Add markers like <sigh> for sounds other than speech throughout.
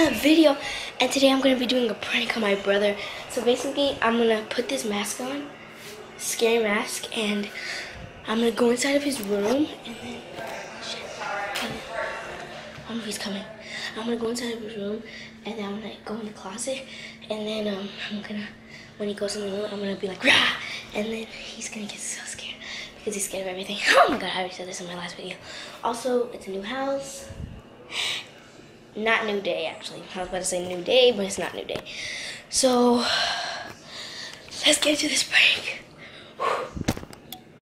another video and today I'm gonna be doing a prank on my brother. So basically I'm gonna put this mask on, scary mask, and I'm gonna go inside of his room and then shit. I know he's coming. I'm gonna go inside of his room and then I'm gonna go in the closet and then um, I'm gonna when he goes in the room I'm gonna be like rah and then he's gonna get so scared because he's scared of everything. <laughs> Oh my god, I already said this in my last video. Also, it's a new house not New Day, actually. I was about to say New Day, but it's not New Day. So, let's get into this break.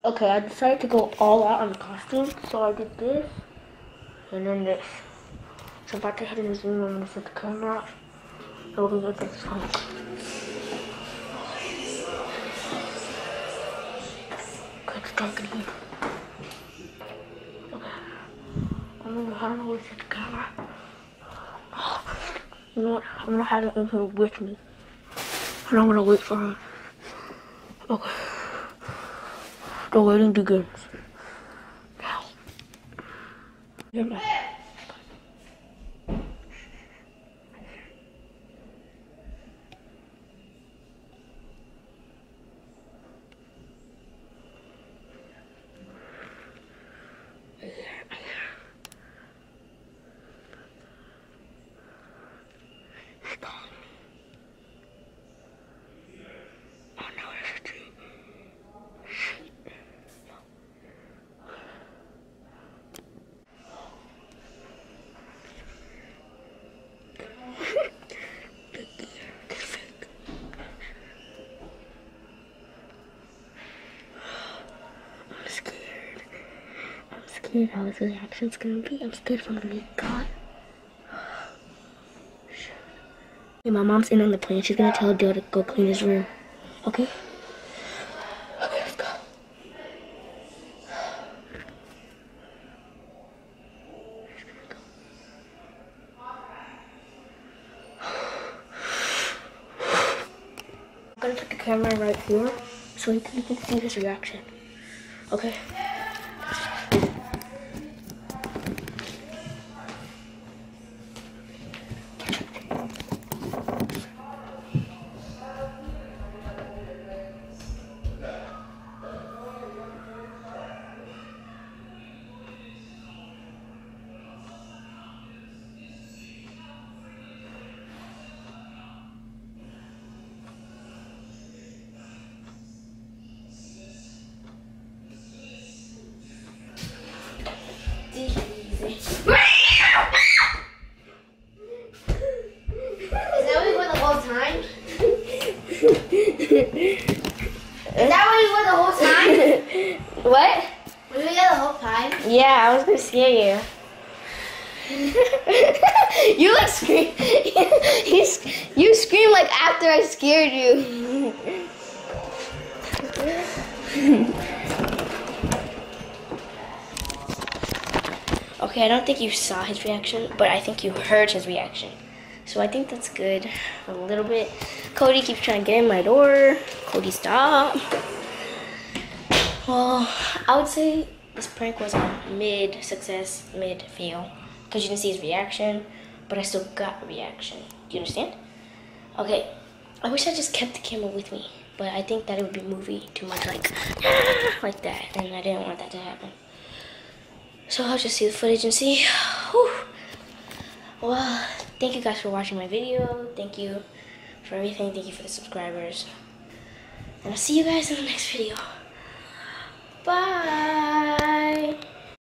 Okay, I decided to go all out on the costume, so I did this, and then this. So if I can head in this room, I'm gonna set the camera up, we're gonna get this prank. Okay, it's dark in here. Okay. I'm gonna, I don't know where to set the camera. You know what? I'm gonna have it in here with me. And I'm gonna wait for her. Okay. The waiting begins. Now. You're not. Oh scared how his reaction's gonna be. I'm scared if I'm gonna get caught. Hey, my mom's in on the plane. She's gonna tell Joe to go clean his room. Okay? Okay, let's go. I'm gonna put the camera right here so you can see his reaction. Okay? What? Were you there the whole time? Yeah, I was gonna scare you. <laughs> you like scream. <laughs> you, you scream like after I scared you. <laughs> okay, I don't think you saw his reaction, but I think you heard his reaction. So I think that's good. A little bit. Cody keeps trying to get in my door. Cody, stop. Well, I would say this prank was a mid success, mid fail. Because you didn't see his reaction, but I still got reaction. Do you understand? Okay, I wish I just kept the camera with me, but I think that it would be movie too much like, <sighs> like that, and I didn't want that to happen. So I'll just see the footage and see. <sighs> Whew. Well, thank you guys for watching my video. Thank you for everything. Thank you for the subscribers. And I'll see you guys in the next video. Bye.